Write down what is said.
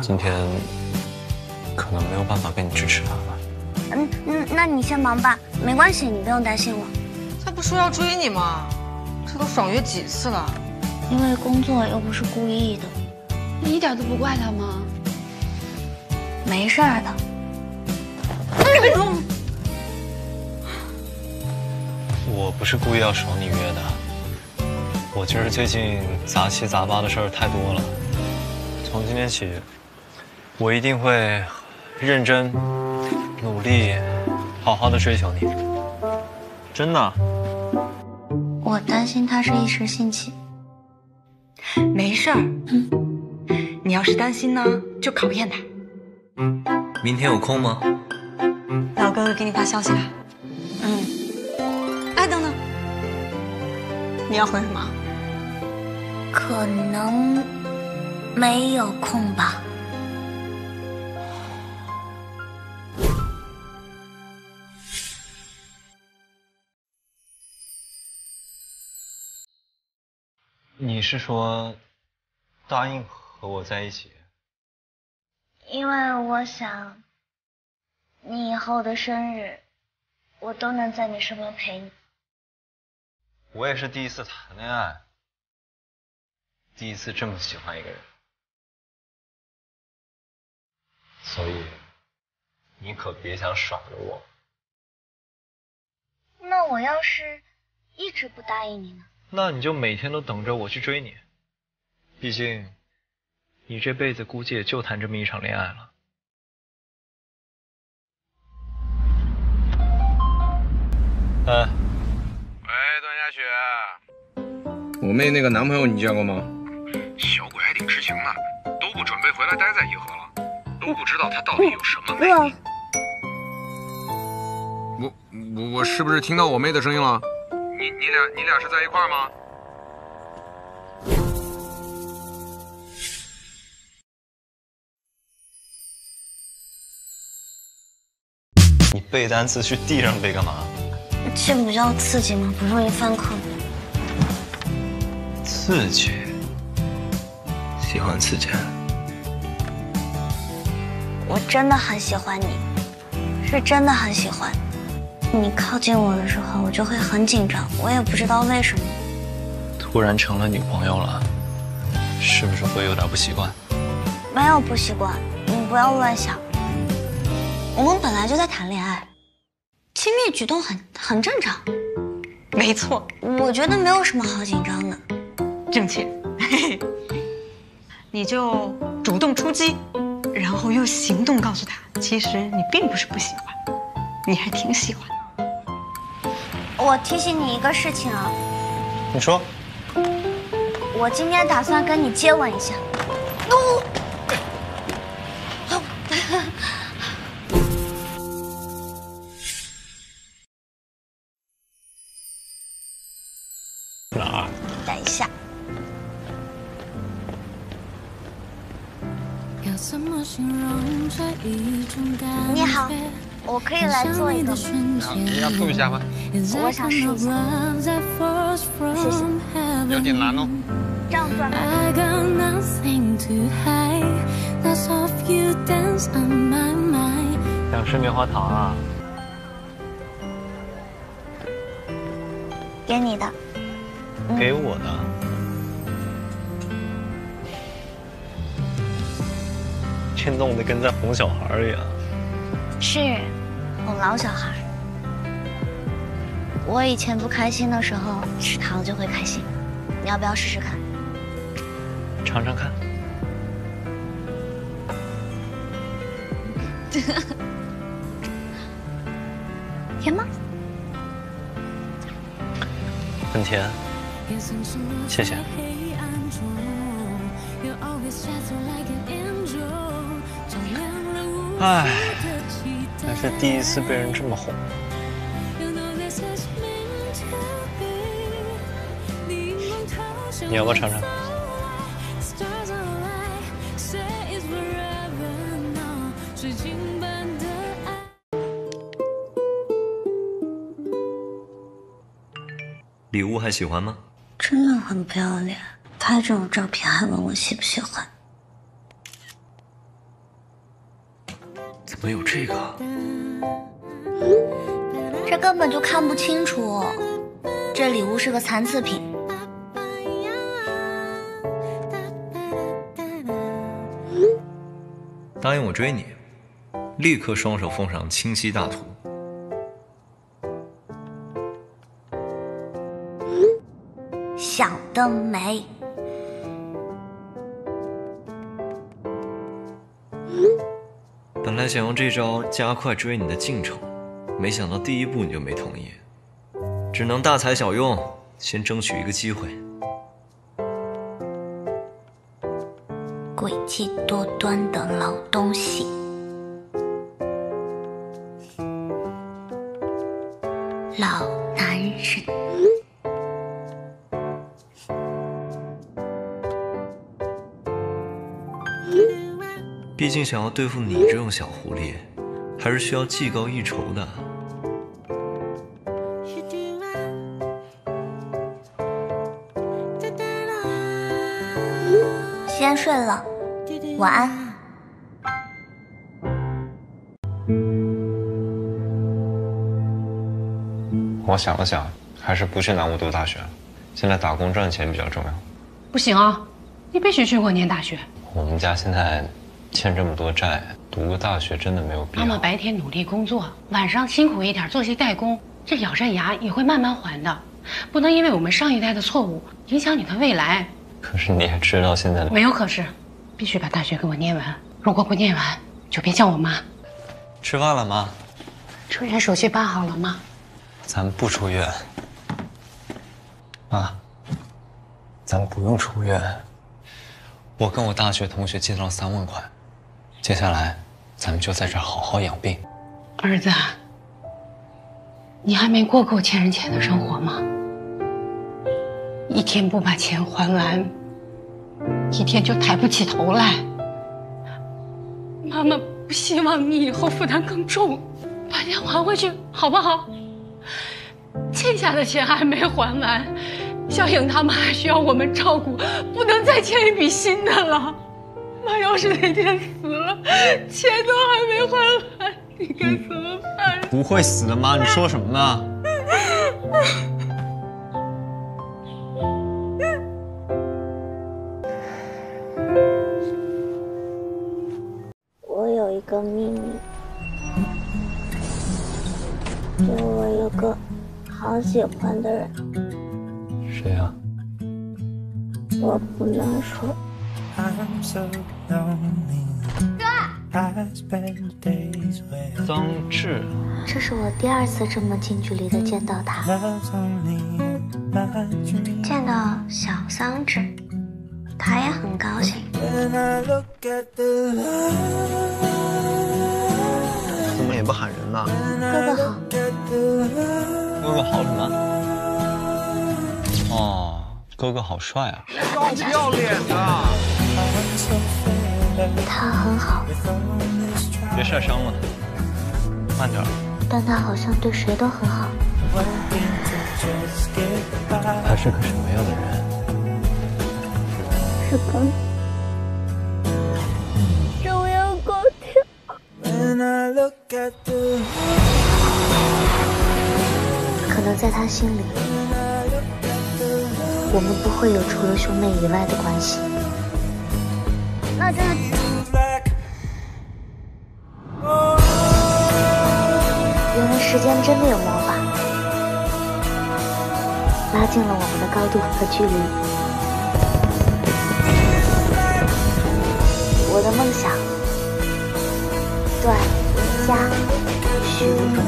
今天可能没有办法跟你去吃饭了。嗯嗯，那你先忙吧，没关系，你不用担心我。他不说要追你吗？这都爽约几次了？因为工作又不是故意的，你一点都不怪他吗？没事儿的。我不是故意要爽你约的，我就是最近杂七杂八的事儿太多了。从今天起，我一定会认真、努力、好好的追求你。真的。我担心他是一时兴起。没事儿。你要是担心呢，就考验他。明天有空吗？老哥哥给你发消息了。嗯。哎，等等，你要回什么？可能没有空吧。你是说答应和我在一起？因为我想，你以后的生日，我都能在你身边陪你。我也是第一次谈恋爱，第一次这么喜欢一个人，所以你可别想耍了我。那我要是一直不答应你呢？那你就每天都等着我去追你，毕竟你这辈子估计也就谈这么一场恋爱了。哎，喂，段佳雪，我妹那个男朋友你见过吗？小鬼还挺痴情的，都不准备回来待在颐和了，都不知道他到底有什么魅力。我我我是不是听到我妹的声音了？你你俩你俩是在一块儿吗？你背单词去地上背干嘛？这不叫刺激吗？不容易犯困。刺激？喜欢刺激？我真的很喜欢你，是真的很喜欢。你靠近我的时候，我就会很紧张，我也不知道为什么。突然成了女朋友了，是不是会有点不习惯？没有不习惯，你不要乱想。我们本来就在谈恋爱，亲密举动很很正常。没错，我觉得没有什么好紧张的。正确。你就主动出击，然后用行动告诉他，其实你并不是不喜欢，你还挺喜欢。我提醒你一个事情啊，你说。我今天打算跟你接吻一下。哦。哪儿？等一下。你好，我可以来做一个吗？你要吐一下吗？我想试一下。谢谢。有点难哦。这样转。想吃棉花糖啊？给你的。给我的。这弄得跟在哄小孩一样。是，哄老小孩。我以前不开心的时候吃糖就会开心，你要不要试试看？尝尝看。甜吗？很甜，谢谢。唉，还是第一次被人这么哄。你要不要尝尝？礼物还喜欢吗？真的很不要脸，拍这种照片还问我喜不喜欢。怎么有这个？这根本就看不清楚，这礼物是个残次品。答应我追你，立刻双手奉上清晰大图。想得美！本来想用这招加快追你的进程，没想到第一步你就没同意，只能大材小用，先争取一个机会。诡计多端的老东西，老男人。毕竟想要对付你这种小狐狸，还是需要技高一筹的。先睡了，晚安。我想了想，还是不去南吴读大学了。现在打工赚钱比较重要。不行啊，你必须去过念大学。我们家现在欠这么多债，读个大学真的没有必要。妈妈白天努力工作，晚上辛苦一点做些代工，这咬着牙也会慢慢还的。不能因为我们上一代的错误影响你的未来。可是你也知道现在的没有可是，必须把大学给我念完。如果不念完，就别叫我妈。吃饭了吗？出院手续办好了吗？咱不出院。妈，咱不用出院。我跟我大学同学借到了三万块，接下来咱们就在这儿好好养病。儿子，你还没过够欠人钱的生活吗？一天不把钱还完，一天就抬不起头来。妈妈不希望你以后负担更重，把钱还回去好不好？欠下的钱还没还完，小颖他们还需要我们照顾，不能再欠一笔新的了。妈要是哪天死了，钱都还没还完，你该怎么办？不会死的妈，你说什么呢？我有一个秘密，就我有个好喜欢的人，谁呀、我不能说。哥，桑稚，这是我第二次这么近距离的见到他，见到小桑稚，他也很高兴。怎么也不喊人呢？哥哥好。哥哥好什么？哦，哥哥好帅啊！不要脸的。他很好.别晒伤了，慢点儿。但他好像对谁都很好。他是个什么样的人？是个可能在他心里，我们不会有除了兄妹以外的关系。那这 black, 原来时间真的有魔法，拉近了我们的高度和距离。我的梦想，对家，虚无中